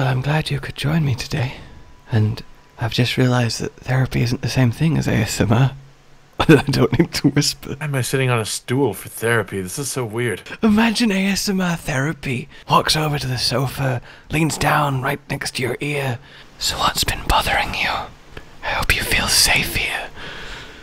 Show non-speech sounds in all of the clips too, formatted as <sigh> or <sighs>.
Well, I'm glad you could join me today. And I've just realized that therapy isn't the same thing as ASMR. <laughs> I don't need to whisper. Why am I sitting on a stool for therapy? This is so weird. Imagine ASMR therapy. Walks over to the sofa, leans down right next to your ear. So, what's been bothering you? I hope you feel safe here.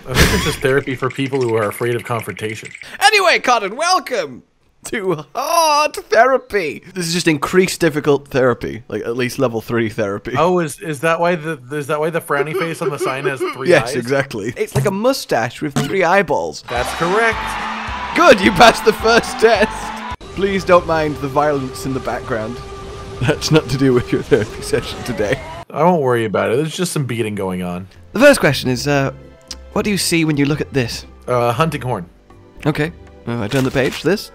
I think this is therapy for people who are afraid of confrontation. Anyway, Cotton, welcome to hard therapy. This is just increased difficult therapy, like at least level three therapy. Oh, is is that why the is that why the frowny face on the sign has <laughs> three yes, eyes? exactly. It's like a mustache with three eyeballs. That's correct. Good, you passed the first test. Please don't mind the violence in the background. That's not to do with your therapy session today. I won't worry about it. There's just some beating going on. The first question is, uh, what do you see when you look at this? Uh, hunting horn. Okay, uh, I turn the page. This.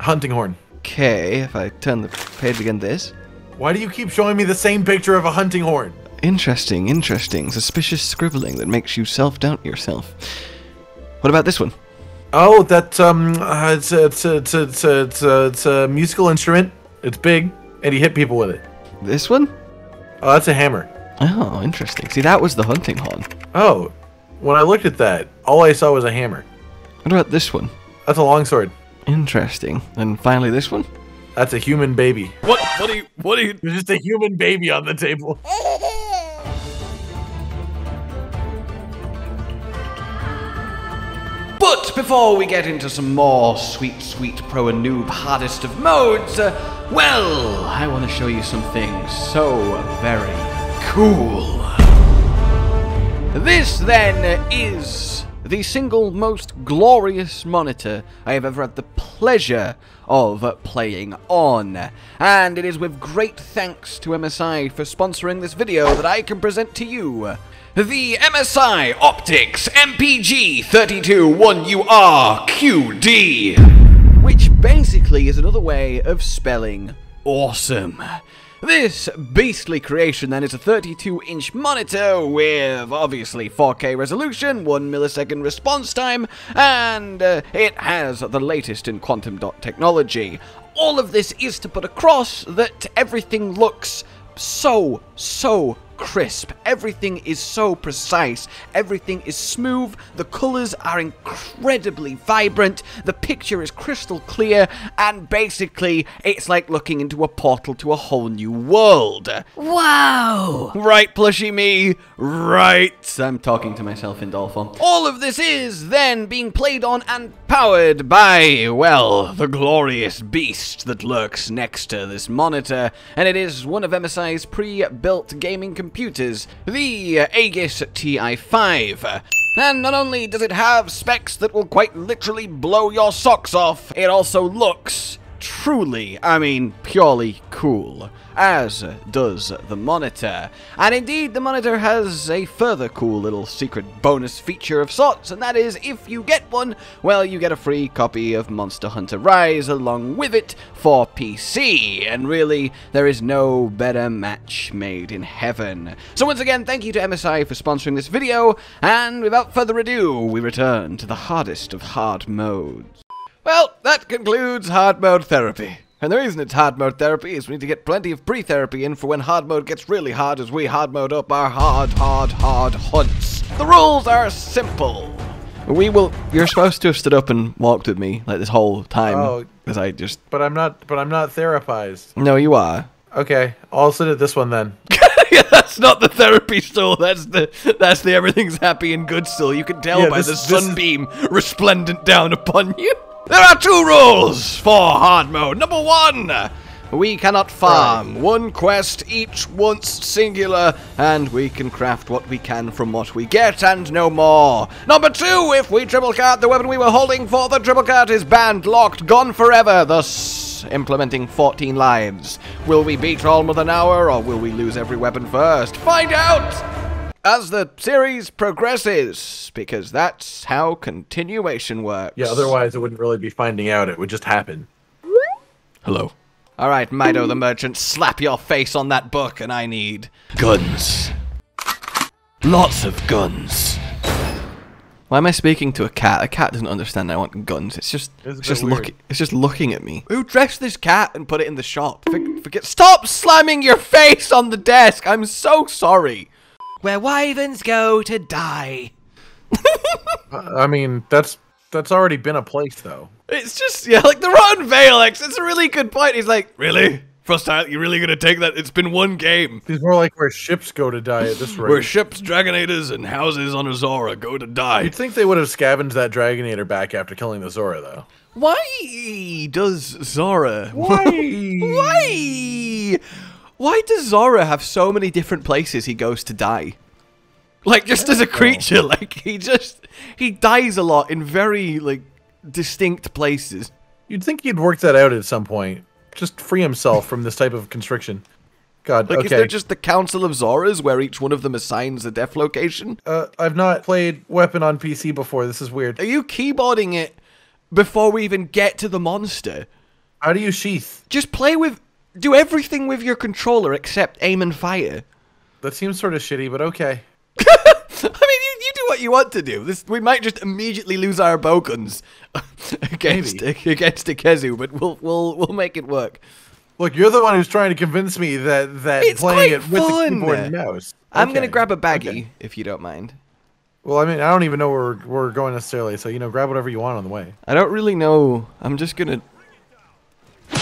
Hunting horn. Okay, if I turn the page again, this. Why do you keep showing me the same picture of a hunting horn? Interesting, interesting. Suspicious scribbling that makes you self-doubt yourself. What about this one? Oh, that um, uh, it's it's it's it's a, it's a, it's a musical instrument. It's big, and you hit people with it. This one? Oh, that's a hammer. Oh, interesting. See, that was the hunting horn. Oh, when I looked at that, all I saw was a hammer. What about this one? That's a longsword. Interesting. And finally, this one? That's a human baby. What? What are you? What are you? There's just a human baby on the table. <laughs> But before we get into some more sweet, sweet pro and noob hardest of modes, uh, well, I want to show you something so very cool. This then is the single most glorious monitor I have ever had the pleasure of playing on. And it is with great thanks to MSI for sponsoring this video that I can present to you the MSI Optix MPG 321URQD, which basically is another way of spelling awesome. This beastly creation then is a 32 inch monitor with obviously 4K resolution, 1 millisecond response time, and uh, it has the latest in quantum dot technology. All of this is to put across that everything looks so, so crisp. Everything is so precise. Everything is smooth. The colors are incredibly vibrant. The picture is crystal clear. And basically, it's like looking into a portal to a whole new world. Wow! Right, plushy me? Right. I'm talking to myself in doll form. All of this is then being played on and powered by, well, the glorious beast that lurks next to this monitor. And it is one of MSI's pre-built gaming computers, the Aegis TI5. And not only does it have specs that will quite literally blow your socks off, it also looks truly, I mean, purely cool, as does the monitor. And indeed, the monitor has a further cool little secret bonus feature of sorts, and that is if you get one, well, you get a free copy of Monster Hunter Rise along with it for PC. And really, there is no better match made in heaven. So once again, thank you to MSI for sponsoring this video, and without further ado, we return to the hardest of hard modes. Well, that concludes hard mode therapy. And the reason it's hard mode therapy is we need to get plenty of pre-therapy in for when hard mode gets really hard as we hard mode up our hard, hard, hard hunts. The rules are simple. We will. You're supposed to have stood up and walked with me like this whole time, Oh. because I just. But I'm not. But I'm not therapized. No, you are. Okay, I'll sit at this one then. <laughs> yeah, that's not the therapy stool. That's the that's the everything's happy and good stool. You can tell Yeah, by this- the this is- sunbeam resplendent down upon you. There are two rules for hard mode. Number one. We cannot farm. One quest each once singular, and we can craft what we can from what we get and no more. Number two, if we triple card, the weapon we were holding for the triple card is banned, locked, gone forever, thus implementing 14 lives. Will we beat all with an hour, or will we lose every weapon first? Find out! As the series progresses, because that's how continuation works. Yeah, otherwise it wouldn't really be finding out. It would just happen. Hello. All right, Mido the merchant, slap your face on that book, and I need guns. Lots of guns. Why am I speaking to a cat? A cat doesn't understand I want guns. It's just, It's it's, just looking. It's just looking at me. Who dressed this cat and put it in the shop? For- forget. Stop slamming your face on the desk. I'm so sorry. Where wyverns go to die. <laughs> I mean, that's that's already been a place though. It's just yeah, like the Rotten Valex. It's a really good point. He's like, really, Frostile, You're really gonna take that? It's been one game. These more like where ships go to die at this <laughs> rate. Where ships, dragonators, and houses on Azora go to die. You'd think they would have scavenged that Dragonator back after killing the Zorah, though. Why does Zorah? Why? <laughs> Why? Why does Zorah have so many different places he goes to die? Like just as a creature, <laughs> like he just he dies a lot in very like distinct places. You'd think he'd work that out at some point. Just free himself from this type of constriction. God, Like is okay. there just the Council of Zorahs where each one of them assigns a death location? uh, I've not played Weapon on PC before. This is weird. Are you keyboarding it before we even get to the monster? How do you sheath? Just play with do everything with your controller except aim and fire. That seems sort of shitty, but okay. <laughs> I mean, you, you do what you want to do. This we might just immediately lose our bow guns <laughs> against <laughs> against Ikezu, but we'll we'll we'll make it work. Look, you're the one who's trying to convince me that that It's playing it with fun. the keyboard and mouse. I'm gonna grab a baggi okay. if you don't mind. Well, I mean, I don't even know where we're, we're going necessarily, so you know, grab whatever you want on the way. I don't really know. I'm just gonna.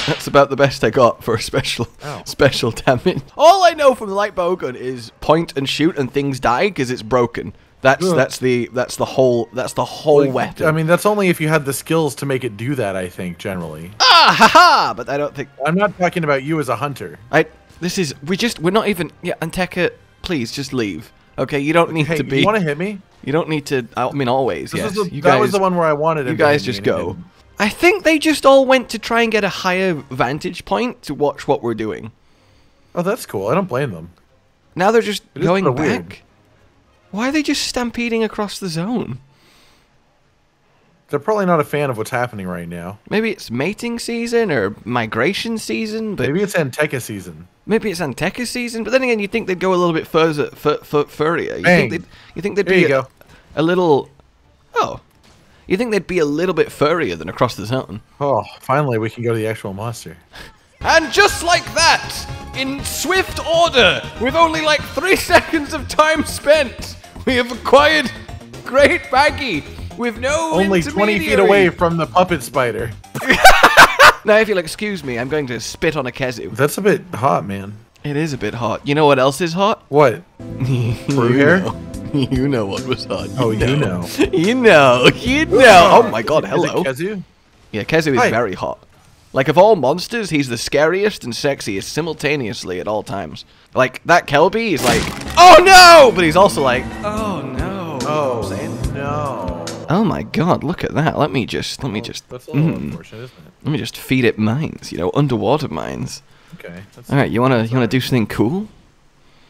That's about the best I got for a special Ow. special damage. All I know from the light bow gun is point and shoot and things die because it's broken. That's Ugh. that's the that's the whole that's the whole Like, weapon. I mean, that's only if you had the skills to make it do that. I think generally. ah ha ha! But I don't think I'm not talking about you as a hunter. I. This is we just we're not even yeah. Anteka, please just leave. Okay, you don't need Hey, to be. you want to hit me? You don't need to. I mean, always. This yes. the, you that guys. was the one where I wanted. you guys just go. I think they just all went to try and get a higher vantage point to watch what we're doing. Oh, that's cool. I don't blame them. Now they're just It going back. weird. Why are they just stampeding across the zone? They're probably not a fan of what's happening right now. Maybe it's mating season or migration season, but maybe, it's Anteka season. Maybe it's Anteka season. But then again, you think they'd go a little bit further, fur, fur, furrier. You Bang. think they'd, you think they'd There be a, go. a little. Oh, you think they'd be a little bit furrier than across the zone? Oh, finally we can go to the actual monster. And just like that, in swift order, with only like three <laughs> seconds of time spent, we have acquired Great Baggi with no Only 20 feet away from the puppet spider. <laughs> Now, if you'll excuse me, I'm going to spit on a Khezu. That's a bit hot, man. It is a bit hot. You know what else is hot? What? <laughs> Through hair? <laughs> You know what was hot. Oh, you know. <laughs> you know. You know. Oh my god, Is it hello. Khezu? Yeah, Khezu is Hi. very hot. Like, of all monsters, he's the scariest and sexiest simultaneously at all times. Like, that Kelby is like, oh no! But he's also like, oh no. You know what I'm saying? no. Oh my god, look at that. Let me just, let me just, That's a mm, isn't it? let me just feed it mines, you know, underwater mines. Okay. That's, Alright, you wanna, you wanna do something cool?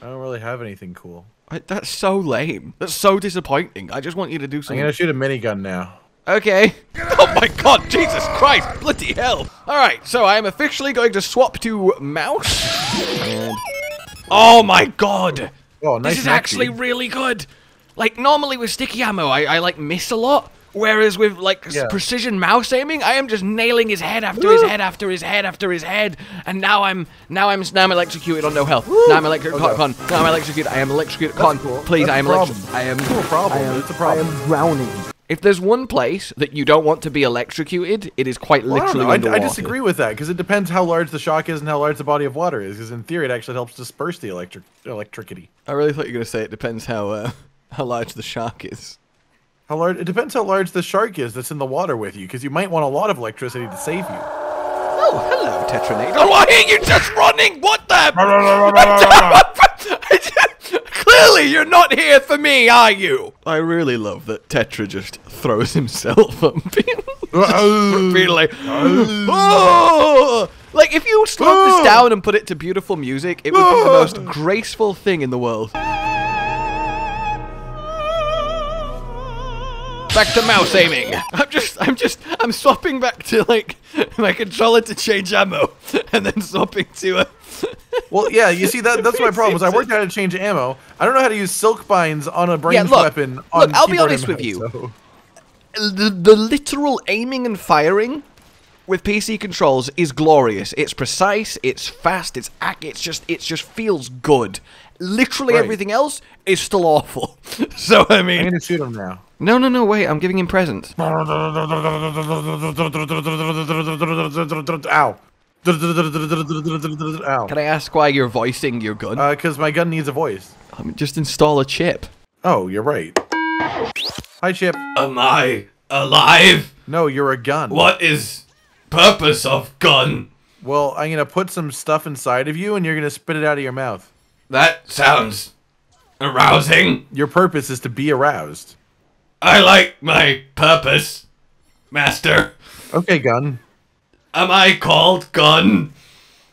I don't really have anything cool. I, that's so lame. That's so disappointing. I just want you to do something. I'm gonna shoot a minigun now. Okay. <laughs> Oh my god, Jesus Christ, bloody hell. Alright, so I am officially going to swap to mouse. And... Oh my god. Oh, nice This is actually really good. Like, normally with sticky ammo, I, I like miss a lot. Whereas with like Yeah. precision mouse aiming, I am just nailing his head after his head after his head after his head, and now I'm now I'm now I'm electrocuted on no health. Now I'm electrocuted. Okay. Con, now I'm electrocuted. I am electrocuted. Con, cool. please, That's I am electrocuted. I am. Cool problem. I am, It's a problem. I am drowning. If there's one place that you don't want to be electrocuted, it is quite Well, literally know. I, underwater. I disagree with that because it depends how large the shock is and how large the body of water is. Because in theory, it actually helps disperse the electric electricity. I really thought you were going to say it depends how uh, <laughs> how large the shock is. How large? It depends how large the shark is that's in the water with you. Because you might want a lot of electricity to save you. Oh, hello, Tetranadon. Oh, I hear you just running. What the? <laughs> <laughs> Clearly, you're not here for me, are you? I really love that Tetra just throws himself <laughs> up. being like, oh! Like, if you slowed this down and put it to beautiful music, it would be the most graceful thing in the world. Back to mouse aiming. <laughs> I'm just, I'm just, I'm swapping back to like my controller to change ammo, <laughs> and then swapping to a. <laughs> Well, yeah, you see that that's my problem. Is I worked out how to change ammo. I don't know how to use silk binds on a ranged look, weapon. look, on I'll be honest and with mouse, you. so- the, the literal aiming and firing with PC controls is glorious. It's precise, it's fast, it's ac- it's just it just feels good. Literally Right. everything else is still awful. so I mean, I'm gonna shoot him now. No, no, no, wait, I'm giving him presents. Ow. Ow. Can I ask why you're voicing your gun? Uh, because my gun needs a voice. I mean, just install a chip. Oh, you're right. Hi, Chip. Am I alive? No, you're a gun. What is purpose of gun? Well, I'm gonna put some stuff inside of you, and you're gonna spit it out of your mouth. That sounds arousing. Your purpose is to be aroused. I like my purpose, master. Okay, gun. Am I called gun?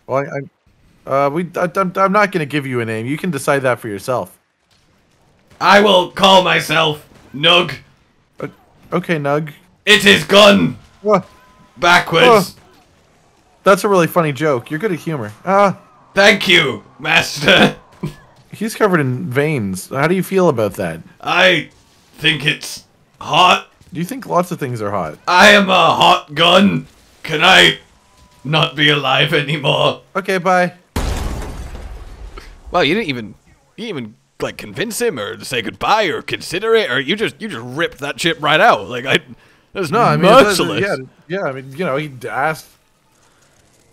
Well, I, I uh, we, I, I'm, I'm not gonna give you a name. You can decide that for yourself. I will call myself Nug. Uh, okay, Nug. It is gun What? backwards. That's a really funny joke. You're good at humor. Ah, Thank you, master. <laughs> he's covered in veins. How do you feel about that? I think it's hot. Do you think lots of things are hot? I am a hot gun. Can I not be alive anymore? Okay, bye. Well, you didn't even you didn't even like convince him or say goodbye or consider it or you just you just ripped that chip right out. Like I that's No, I mean, it doesn't- merciless. yeah, yeah. I mean, you know, he asked.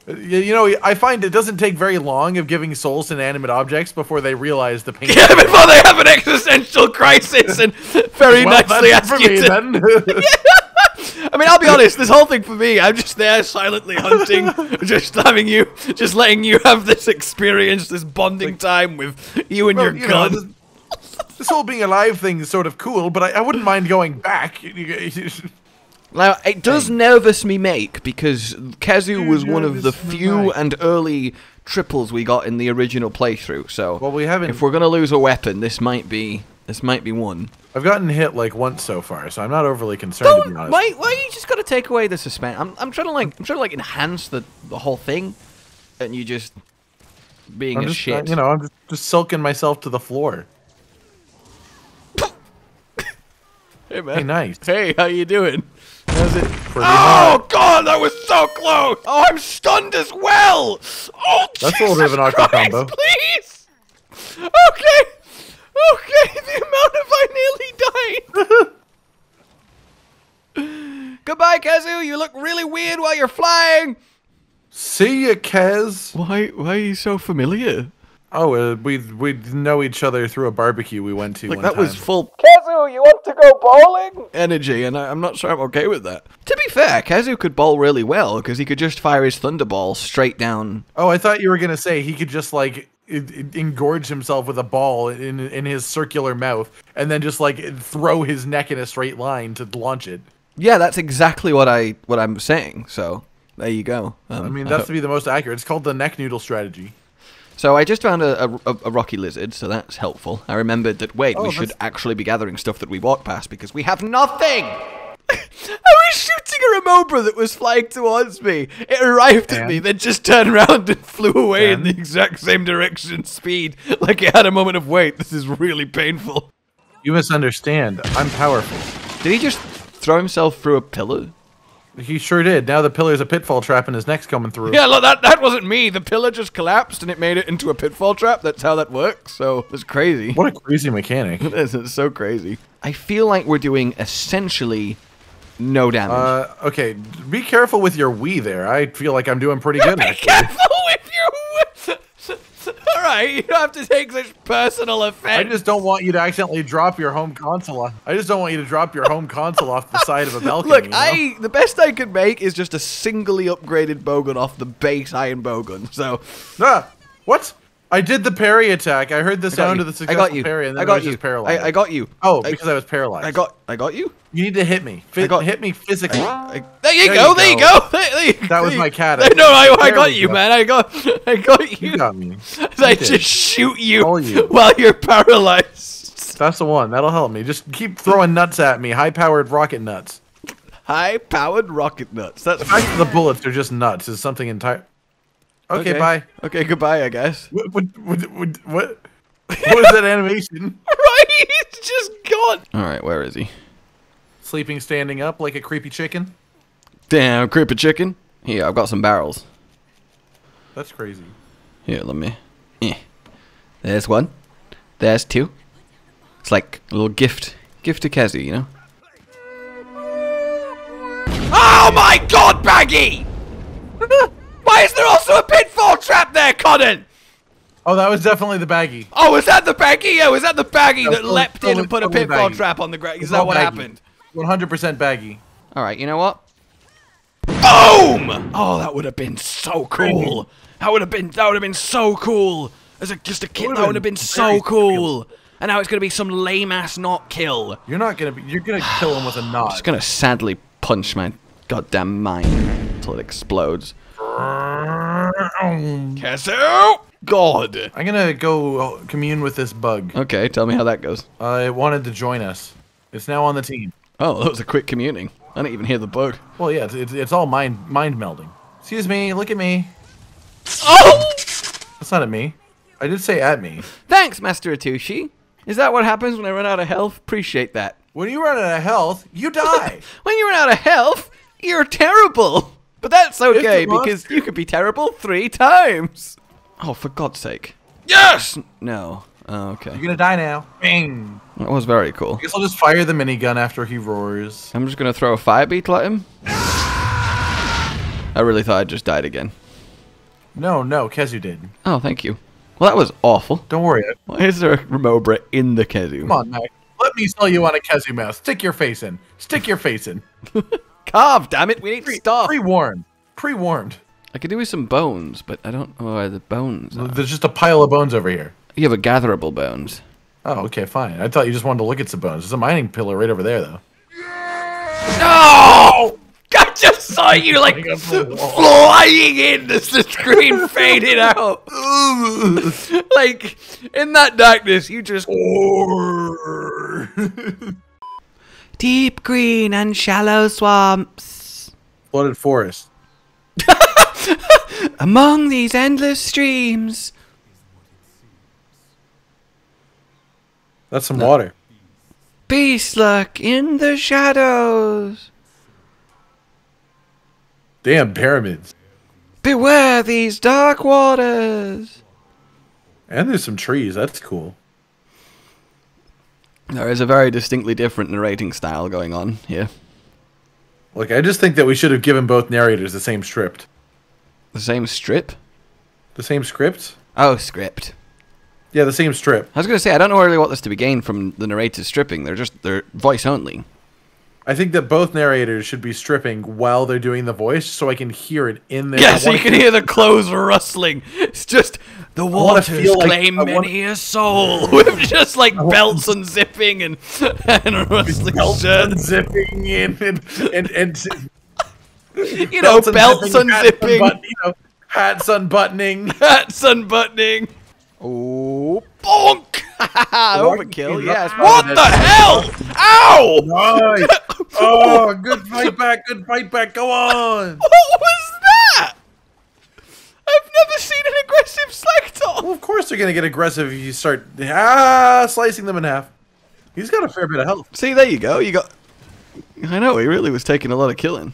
You know, I find it doesn't take very long of giving souls to inanimate objects before they realize the pain. <laughs> Yeah, before they have an existential crisis and very Well, nicely ask for you me to. then. <laughs> I mean, I'll be honest. This whole thing for me, I'm just there silently hunting, <laughs> just having you, just letting you have this experience, this bonding time with you and Well, your you know, gun. this, this whole being alive thing is sort of cool, but I, I wouldn't mind going back. Now, it does nervous me make because Khezu was one of the few and early triples we got in the original playthrough. So, Well, we haven't- If we're gonna lose a weapon, this might be this might be one. I've gotten hit like once so far, so I'm not overly concerned. to be Don't honest. why why you just gotta take away the suspense? I'm I'm trying to like I'm trying to like enhance the the whole thing, and you just being I'm a just, shit. you know, I'm just, just silking myself to the floor. <coughs> hey man. Hey, nice. Hey, how you doing? How's it? Pretty Oh god, that was so close! Oh, I'm stunned as well! Oh, That's a little bit of an Jesus awkward Christ, combo. Please! Okay! Okay, the amount of I nearly died! <laughs> Goodbye, Khezu, you look really weird while you're flying! See ya, Kez. Why, why are you so familiar? Oh, uh, we we know each other through a barbecue we went to. Like, one that was full Khezu, you want to go bowling? Energy, and I, I'm not sure I'm okay with that. To be fair, Khezu could bowl really well, because he could just fire his Thunderball straight down Oh, I thought you were gonna say he could just like i- i- engorge himself with a ball in in his circular mouth, and then just like throw his neck in a straight line to launch it. Yeah, that's exactly what I what I'm saying. So there you go. Um, I mean, that's to be the most accurate. It's called the neck noodle strategy. So I just found a, a, a rocky lizard, so that's helpful. I remembered that wait, oh, we Oh, should actually be gathering stuff that we walk past because we have nothing. <laughs> I was shooting a Remobra that was flying towards me. It arrived at me, then just turned around and <laughs> flew away in the exact same direction, speed, like it had a moment of wait. This is really painful. You misunderstand. I'm powerful. Did he just throw himself through a pillar? He sure did. Now the pillar's a pitfall trap, and his neck's coming through. Yeah, look, that that wasn't me. The pillar just collapsed and it made it into a pitfall trap. That's how that works. So it's crazy. What a crazy mechanic. <laughs> This is so crazy. I feel like we're doing essentially no damage. Uh, okay, be careful with your Wii there. I feel like I'm doing pretty <laughs> good. Be actually. careful with. All right, you don't have to take such personal offense. I just don't want you to accidentally drop your home console. off- I just don't want you to drop your home console off the side of a <laughs> balcony. Look, you know? I the best I could make is just a singly upgraded bowgun off the base iron bowgun. So Ah, what? I did the parry attack. I heard the I sound you. of the I got you. parry, and then I I, got was you. just paralyzed. I, I got you. Oh, I, because I was paralyzed. I got. I got you. You need to hit me. Fi- got- hit me physically. I- there you There go. you there you go. go. <laughs> There, there That was my cat, I no, I. I got you, go. man. I got. I got you. You got me. <laughs> I did. just shoot you you. <laughs> while you're paralyzed. That's the one. That'll help me. Just keep throwing nuts at me. High powered rocket nuts. High powered rocket nuts. That's The fact that the bullets are just nuts is something entire. Okay, bye. Okay, goodbye, I guess. What? What? What? What? What, <laughs> what was that animation? <laughs> right, he's just gone. All right, where is he? Sleeping, standing up like a creepy chicken. Damn, creepy chicken. Here, I've got some barrels. That's crazy. Here, let me. Eh. There's one. There's two. It's like a little gift. Gift to Kezi, you know? Oh my god, Baggi! Why is there also a pitfall trap there, Conan? Oh, that was definitely the baggi. Oh, was that the Baggi? Yeah, was that the Baggi No, that totally- leapt in and totally- put a pitfall baggi. trap on the ground? Is that what baggi. happened? 100% baggi. Alright, you know what? Boom! Oh, that would have been so cool. That would have been that would have been so cool. As a, just a kid, that would have been been so cool. And now it's gonna be some lame ass not kill. You're not gonna be. You're gonna kill him with a knot. <sighs> I'm Just gonna sadly punch my goddamn mind until it explodes. I'm gonna go uh, commune with this bug. Okay, tell me how that goes. Uh, it wanted to join us. It's now on the team. Oh, that was a quick communing. I didn't even hear the bug. Well, yeah, it's, it's, it's all mind mind melding. Excuse me, look at me. Oh! That's not at me. I did say at me. Thanks, Master Utsushi. Is that what happens when I run out of health? Appreciate that. When you run out of health, you die. <laughs> When you run out of health, you're terrible. But that's okay because you could be terrible three times. Oh, for God's sake. Yes! No. Oh, okay. You're gonna die now. Bing. That was very cool. I Guess I'll just fire the minigun after he roars. I'm just gonna throw a fire beetle at him. I really thought I just died again. No, no, Khezu did. Oh, thank you. Well, that was awful. Don't worry. Why is there a Remobra in the Khezu? Come on, Mac. Let me sell you on a Khezu mouse. Stick your face in. Stick your face in. <laughs> Carve, damn it, we need Pre- stuff. Pre-warmed. Pre-warmed. I could do with some bones, but I don't know where the bones are. There's just a pile of bones over here. You have a gatherable bones. Oh, okay, fine. I thought you just wanted to look at some bones. There's a mining pillar right over there, though. No! <laughs> I just saw you like Going up the wall. flying in as the screen <laughs> faded out. <laughs> like in that darkness, you just deep green and shallow swamps. Flooded forest. <laughs> Among these endless streams, That's some water. Beast lurk in the shadows. Damn pyramids. Beware these dark waters. And there's some trees. That's cool. There is a very distinctly different narrating style going on here. Look, I just think that we should have given both narrators the same script. The same strip? The same script? Oh, script. Yeah, the same strip. I was going to say, I don't know really what this to be gained from the narrators stripping. They're just, they're voice only. I think that both narrators should be stripping while they're doing the voice so I can hear it in there. Yeah, so you can hear the clothes rustling. It's just, the waters feel like- claim I wanna- many a soul. <laughs> With just like belts unzipping and, <laughs> and a rustling belts shirt. unzipping in and and, and <laughs> You know, belts unzipping, hats unzipping, unbut- you know, hats unbuttoning. hats unbuttoning. Oh, bonk! Overkill, yes. What the hell? Ow! Nice. Oh, good fight back, good fight back. Go on. What was that? I've never seen an aggressive Slagtoth. Well, of course they're gonna get aggressive if you start ah slicing them in half. He's got a fair bit of health. See, there you go. You got. I know he really was taking a lot of killing.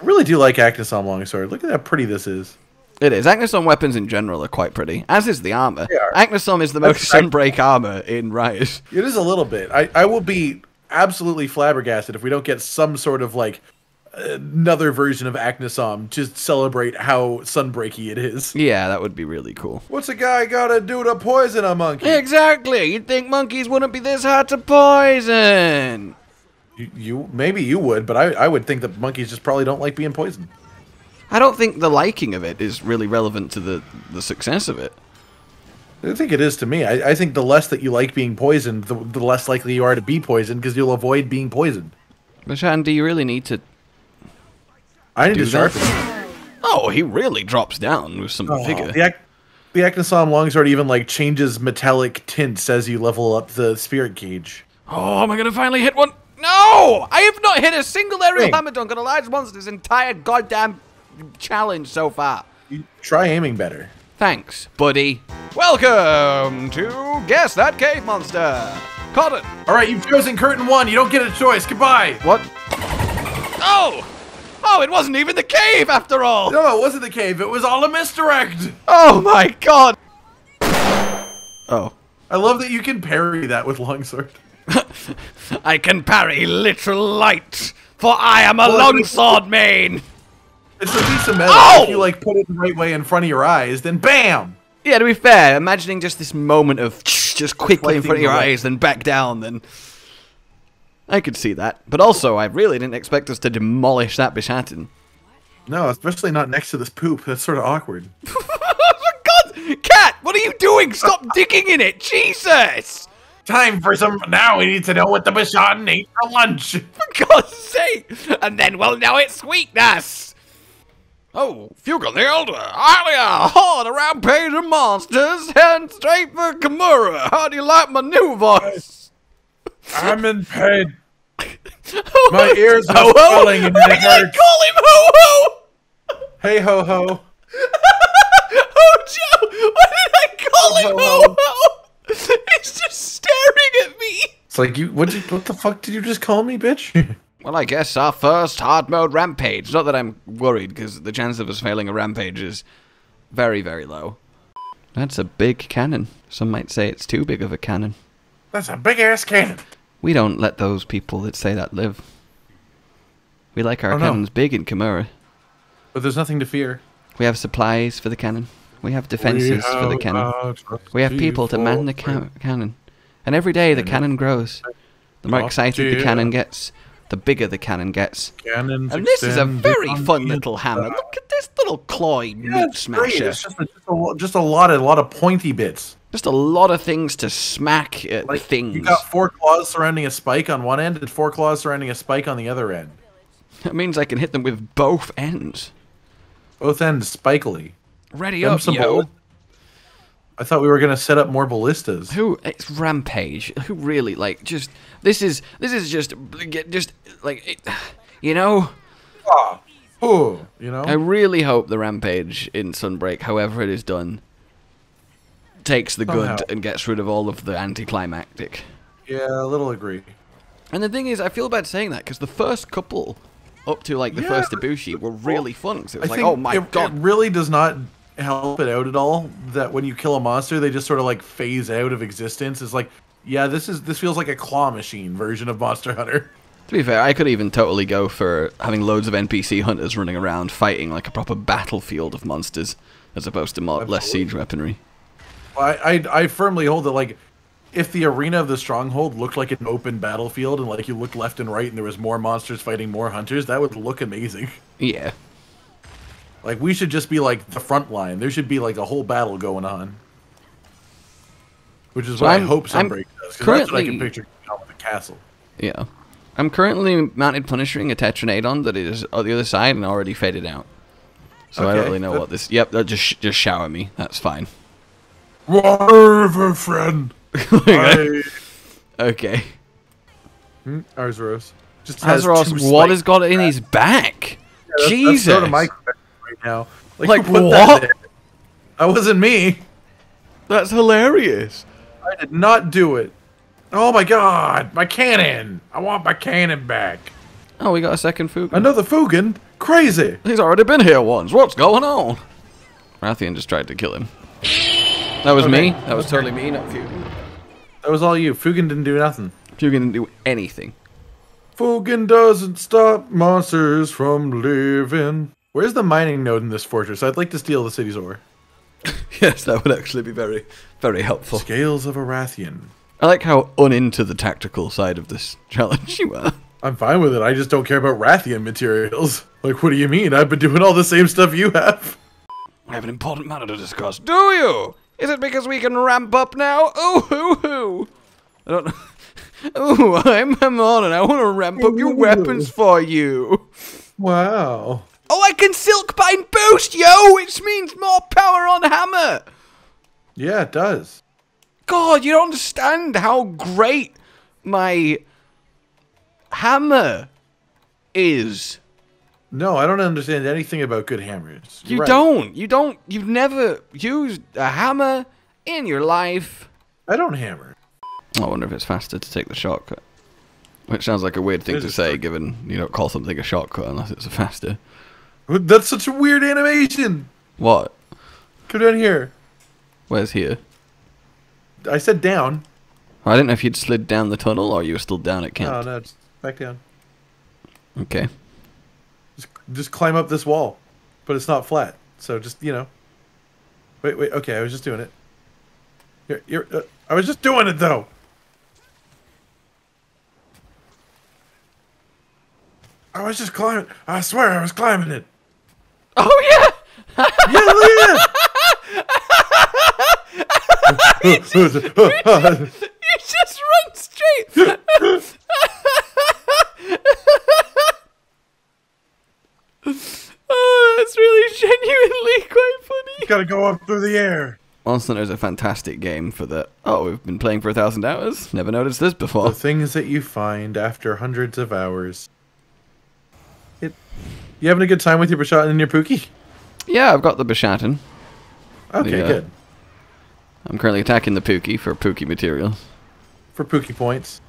I really do like Aknosom Longsword. Look at how pretty this is. It is. Aknosom weapons in general are quite pretty, as is the armor. They are. Aknosom is the most That's- sunbreak armor in Riot. It is a little bit. I, I will be absolutely flabbergasted if we don't get some sort of like another version of Aknosom to celebrate how sunbreaky it is. Yeah, that would be really cool. What's a guy gotta do to poison a monkey? Exactly. You'd think monkeys wouldn't be this hard to poison. You, you maybe you would, but I, I would think that monkeys just probably don't like being poisoned. I don't think the liking of it is really relevant to the the success of it. I think it is to me. I, I think the less that you like being poisoned, the, the less likely you are to be poisoned because you'll avoid being poisoned. Bashan, do you really need to? I need Do to that? sharpen. Oh, he really drops down with some Oh, vigor. the, ac- The Aknosom Longsword even like changes metallic tints as you level up the spirit gauge. Oh, am I gonna finally hit one? No! I have not hit a single aerial Hey. hammer dunk on a large monster this entire goddamn challenge so far. You try aiming better. Thanks, buddy. Welcome to Guess That Cave Monster. Cotton. All right, you've chosen curtain one. You don't get a choice. Goodbye. What? Oh! Oh, it wasn't even the cave after all! No, it wasn't the cave. It was all a misdirect. Oh my god! Oh. I love that you can parry that with longsword. <laughs> I can parry literal light, for I am a Well, longsword main! It's a piece of metal. Ow! If oh! you like put it the right way in front of your eyes, then bam. Yeah, to be fair, imagining just this moment of <tsk> just quickly in front of your eyes, then back down, then. I could see that. But also, I really didn't expect us to demolish that Bishaten. No, especially not next to this poop. That's sort of awkward. <laughs> God! Cat, what are you doing? Stop <laughs> digging in it! Jesus! Time for some. Now we need to know what the Bishan ate for lunch. For God's sake! And then we'll know its weakness! Oh, Fugen the Elder, Alia, hard a rampage of monsters, heading straight for Kamura. How do you like my new voice? I'm in pain. My ears are Ho ho! swelling and Why they did I hurt. call him ho ho? Hey ho <laughs> ho. Oh, Joe! Why did I call him Ho, ho ho? He's just staring at me. It's like you. What? Did, what the fuck did you just call me, bitch? <laughs> Well, I guess our first hard mode rampage. Not that I'm worried, because the chance of us failing a rampage is very, very low. That's a big cannon. Some might say it's too big of a cannon. That's a big ass cannon. We don't let those people that say that live. We like our Oh, no. cannons big in Kamura. But there's nothing to fear. We have supplies for the cannon. We have defenses for the cannon. We have people to man the ca- cannon. And every day the cannon grows. The more excited the cannon gets, the bigger the cannon gets. Cannons And this is a very fun little hammer. Look at this little claw Yeah, meat great. smasher. It's just a, just, a, just a lot, a lot of pointy bits. Just a lot of things to smack at Like things. you got four claws surrounding a spike on one end, and four claws surrounding a spike on the other end. That means I can hit them with both ends. Both ends spikily. Ready Them up, yo. I thought we were gonna set up more ballistas. Who it's rampage? Who really like just this is this is just just like it, you know. Ah, oh, you know. I really hope the rampage in Sunbreak, however it is done, takes the oh, good Somehow. and gets rid of all of the anticlimactic. yeah, a little agree. And the thing is, I feel bad saying that because the first couple up to like the Yeah, first Ibushi were really fun. 'cause it I was like, oh my it, god, it really does not help it out at all that when you kill a monster, they just sort of like phase out of existence. It's like, yeah, this is this feels like a claw machine version of Monster Hunter. To be fair, I could even totally go for having loads of NPC hunters running around fighting like a proper battlefield of monsters, as opposed to more, less siege weaponry. I, I I firmly hold that like if the arena of the stronghold looked like an open battlefield and like you looked left and right and there was more monsters fighting more hunters, that would look amazing. Yeah. Like we should just be like the front line. There should be like a whole battle going on. Which is So what i I'm- hope I'm Sunbreak does. 'cause that's what I can picture on with the castle. Yeah. I'm currently mounted punishing a Tetranadon that is on the other side and already faded out. So I don't really know what this. Yep, just just shower me. That's fine. Whatever, friend. <laughs> I... <laughs> okay. Hmm, Arzuros. Just has Arzuros, what has got in his back? That's- Jesus. That's sort of my question right now. Like, who put what? That, that wasn't me. That's hilarious. I did not do it. Oh my god, my cannon! I want my cannon back. Oh, we got a second Fugen. Another Fugen? Crazy. He's already been here once. What's going on? Rathian just tried to kill him. That was me. That was totally me, not Fugen. That was all you. Fugen didn't do nothing. Fugen didn't do anything. Fugen doesn't stop monsters from living. Where's the mining node in this fortress? I'd like to steal the city's ore. <laughs> yes, that would actually be very, very helpful. Scales of Arathian. I like how uninto the tactical side of this <laughs> challenge you are. I'm fine with it. I just don't care about Rathian materials. <laughs> Like, what do you mean? I've been doing all the same stuff you have. I have an important matter to discuss. Do you? Is it because we can ramp up now? Ooh, hoo, hoo. I don't know. <laughs> Ooh, I'm Hamon and I want to ramp up your weapons for you. Wow. Oh, I can Silk Bind Boost, yo! Which means more power on Hammer! Yeah, it does. God, you don't understand how great my hammer is. No, I don't understand anything about good hammers. You're You right. don't. You don't. You've never used a hammer in your life. I don't hammer. I wonder if it's faster to take the shortcut. Which sounds like a weird thing There's to say, given you don't call something a shortcut unless it's a faster. That's such a weird animation. What? Come down here. Where's here? I said down. I didn't know if you'd slid down the tunnel or you were still down at camp. Oh no, just back down. Okay. Just, just climb up this wall, but it's not flat. So just you know. Wait, wait. Okay, I was just doing it. You're, you're, uh, I was just doing it though. I was just climbing. I swear, I was climbing it. Oh yeah. Yeah, look at it. <laughs> You just run straight. <laughs> oh, that's really genuinely quite funny. You Gotta go up through the air. Monster Hunter is a fantastic game for the. Oh, we've been playing for a thousand hours. Never noticed this before. The things that you find after hundreds of hours. It. You having a good time with your Bashat and your Pookie? Yeah, I've got the Bishaten. Okay, Yeah. good. I'm currently attacking the Pookie for Pookie materials. For Pookie points.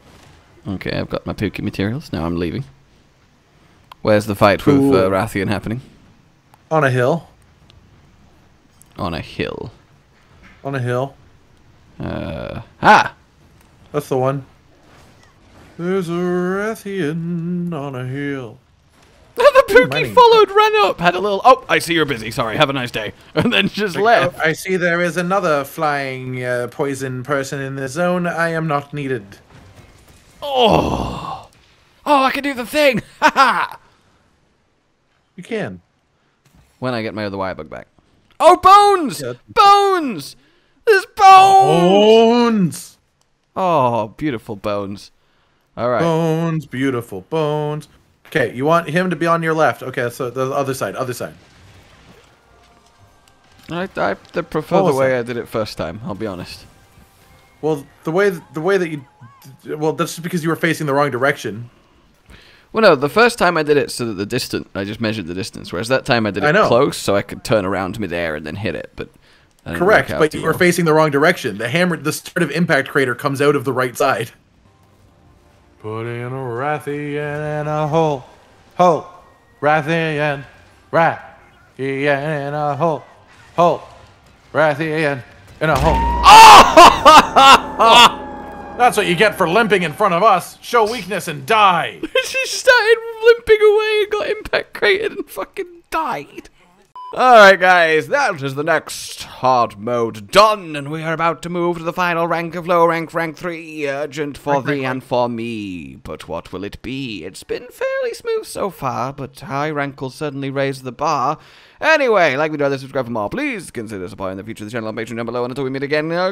Okay, I've got my Pookie materials. Now I'm leaving. Where's the fight with uh, Rathian happening? On a hill. On a hill. On a hill. Uh, ah! That's the one. There's a Rathian on a hill. <laughs> the Pookie followed, ran up, had a little. Oh, I see you're busy. Sorry, have a nice day. <laughs> And then just left. I see there is another flying uh, poison person in the zone. I am not needed. Oh! Oh, I can do the thing! <laughs> Ha ha! You can. When I get my other wire bug back. Oh, bones! Yeah. Bones! There's bones! Bones! Oh, beautiful bones. Alright. Bones, beautiful bones. Okay, you want him to be on your left. Okay, so the other side, other side. I, I prefer the way that? I did it first time, I'll be honest. Well, the way the way that you, well, that's just because you were facing the wrong direction. Well, no, the first time I did it so that the distance, I just measured the distance, whereas that time I did it I know. close so I could turn around midair and then hit it, but. Correct, but too you were facing the wrong direction. The hammer, the start of impact crater comes out of the right side. Put in a Rathian in a hole, hole, Rathian, Rathian in a hole, hole, Rathian in a hole. <laughs> <laughs> That's what you get for limping in front of us. Show weakness and die. <laughs> she started limping away and got impact crated and fucking died. Alright, guys, that is the next hard mode done, and we are about to move to the final rank of low rank, rank 3, urgent for Rank, thee rank, and for me. But what will it be? It's been fairly smooth so far, but high rank will certainly raise the bar. Anyway, like we do, subscribe for more. Please consider supporting the future of the channel on Patreon down below, and until we meet again, uh,